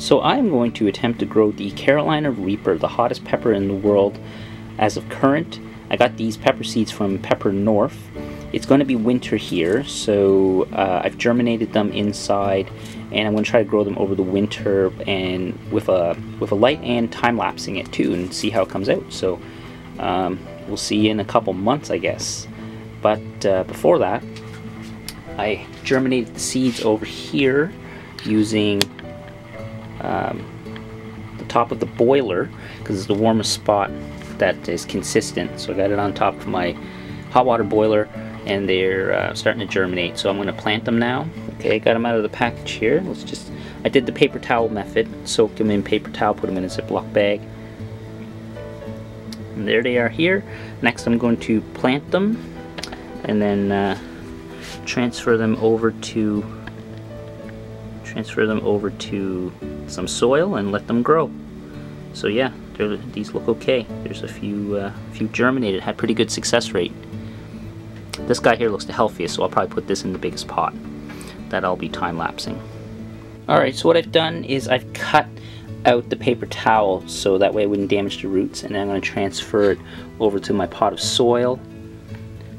So I'm going to attempt to grow the Carolina Reaper, the hottest pepper in the world as of current. I got these pepper seeds from Pepper North. It's going to be winter here, so uh, I've germinated them inside, and I'm going to try to grow them over the winter and with a with a light and time lapsing it too, and see how it comes out. So um, we'll see in a couple months, I guess. But uh, before that, I germinated the seeds over here using um, the top of the boiler because it's the warmest spot that is consistent. So I got it on top of my hot water boiler and they're uh, starting to germinate. So I'm going to plant them now. Okay, got them out of the package here. Let's just, I did the paper towel method. Soaked them in paper towel, put them in a Ziploc bag. And there they are here. Next I'm going to plant them and then uh, transfer them over to transfer them over to some soil and let them grow. So yeah, these look okay. There's a few uh, few germinated, had pretty good success rate. This guy here looks the healthiest, so I'll probably put this in the biggest pot. That I'll be time lapsing. Alright, so what I've done is I've cut out the paper towel so that way it wouldn't damage the roots and then I'm going to transfer it over to my pot of soil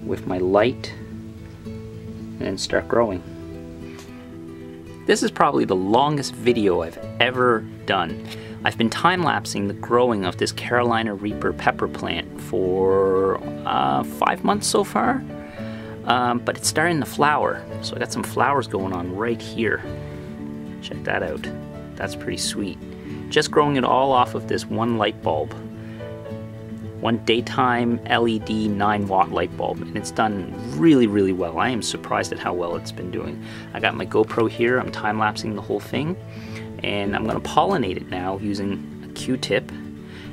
with my light and start growing. This is probably the longest video I've ever done. I've been time-lapsing the growing of this Carolina Reaper pepper plant for uh, five months so far. Um, but it's starting to flower. So I got some flowers going on right here. Check that out. That's pretty sweet. Just growing it all off of this one light bulb one daytime LED 9 watt light bulb and it's done really really well. I am surprised at how well it's been doing. I got my GoPro here, I'm time lapsing the whole thing and I'm going to pollinate it now using a Q-tip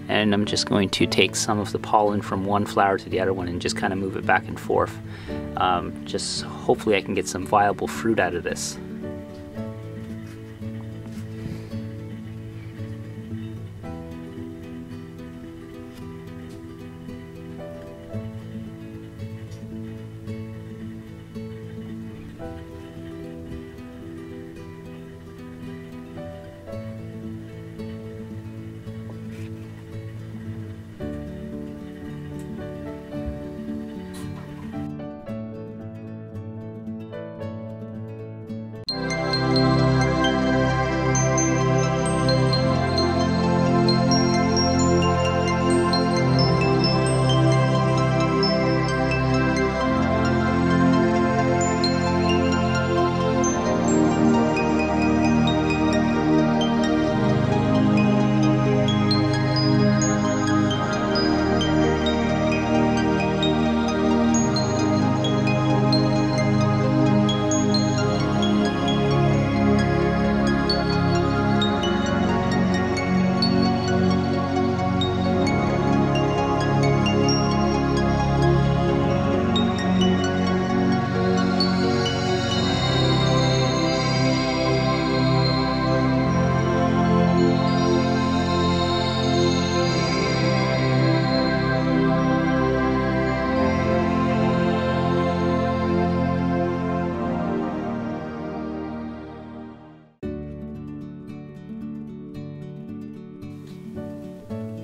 and I'm just going to take some of the pollen from one flower to the other one and just kind of move it back and forth. Um, just hopefully I can get some viable fruit out of this.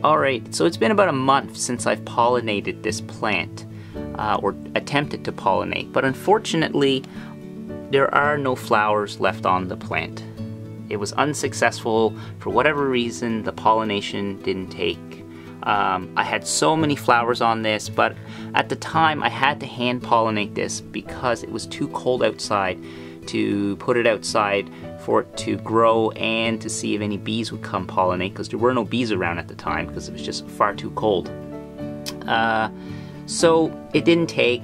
Alright, so it's been about a month since I've pollinated this plant, uh, or attempted to pollinate, but unfortunately there are no flowers left on the plant. It was unsuccessful, for whatever reason the pollination didn't take. Um, I had so many flowers on this, but at the time I had to hand pollinate this because it was too cold outside to put it outside for it to grow and to see if any bees would come pollinate because there were no bees around at the time because it was just far too cold. Uh, so it didn't take.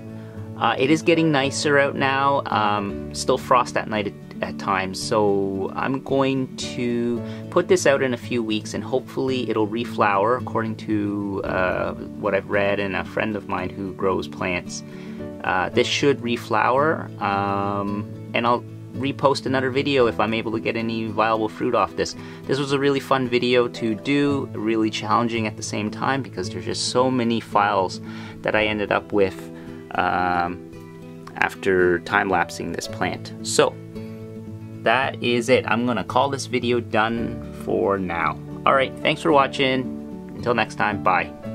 Uh, it is getting nicer out now. Um, still frost at night at, at, times, so I'm going to put this out in a few weeks and hopefully it'll reflower according to uh, what I've read and a friend of mine who grows plants. Uh, this should reflower um, and I'll repost another video if I'm able to get any viable fruit off this. This was a really fun video to do, really challenging at the same time because there's just so many files that I ended up with um, after time-lapsing this plant. So, that is it. I'm gonna call this video done for now. Alright, thanks for watching. Until next time, bye.